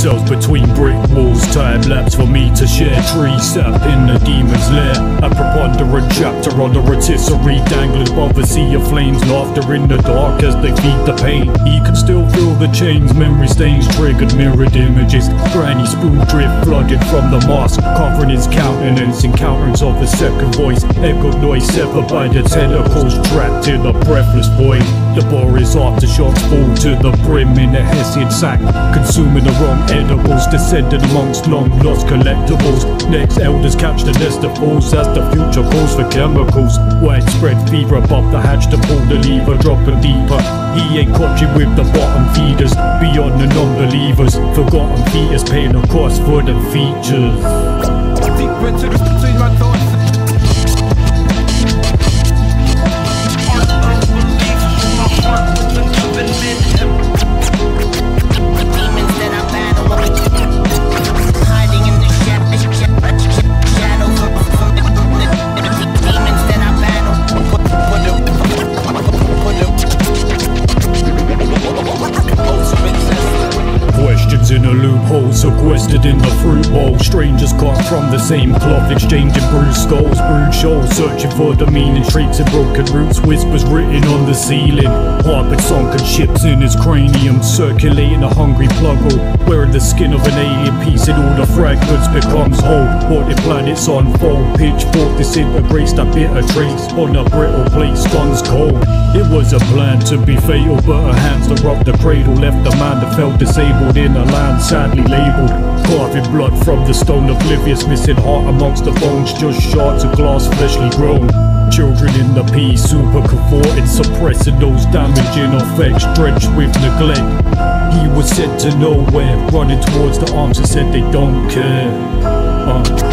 cells between brick walls. Time lapse for me to share tree sap in the demon's lair. A preponderant chapter on the rotisserie dangling above a sea of flames. Laughter in the dark as they feed the pain. He can still feel the chains, memory stains triggered mirrored images. Granny spoon drip flooded from the mask, covering his countenance. Encounters of a second voice, echoed noise severed by the tentacles, trapped in a breathless void. Laborious aftershocks fall to the brim in a Hessian sack, consuming the wrong edibles, descending amongst long lost collectibles. Next, elders catch the nest that falls as the future calls for chemicals. Widespread fever above the hatch to pull the lever, dropping deeper. He ain't catching with the bottom feeders, beyond the non-believers. Forgotten fetus paying a cost for the features. Loophole, sequestered in the fruit bowl. Strangers caught from the same cloth, exchanging bruised skulls, brewed shoals, searching for the meaning. Traits and broken roots, whispers written on the ceiling. Harbored sunken ships in his cranium, circulating a hungry pluggle. Wearing the skin of an alien, the fragments becomes whole. What the planets unfold, pitchfork disintegrates that bitter trace on a brittle plate, stuns cold. It was a plan to be fatal, but her hands that robbed the cradle left the man that felt disabled in a land sadly labeled. Carving blood from the stone, oblivious, missing heart amongst the bones, just shards of glass, fleshly grown. Children in the pea, super cavorted, suppressing those damaging effects, drenched with neglect. He was sent to nowhere, running towards the arms and said they don't care. Uh.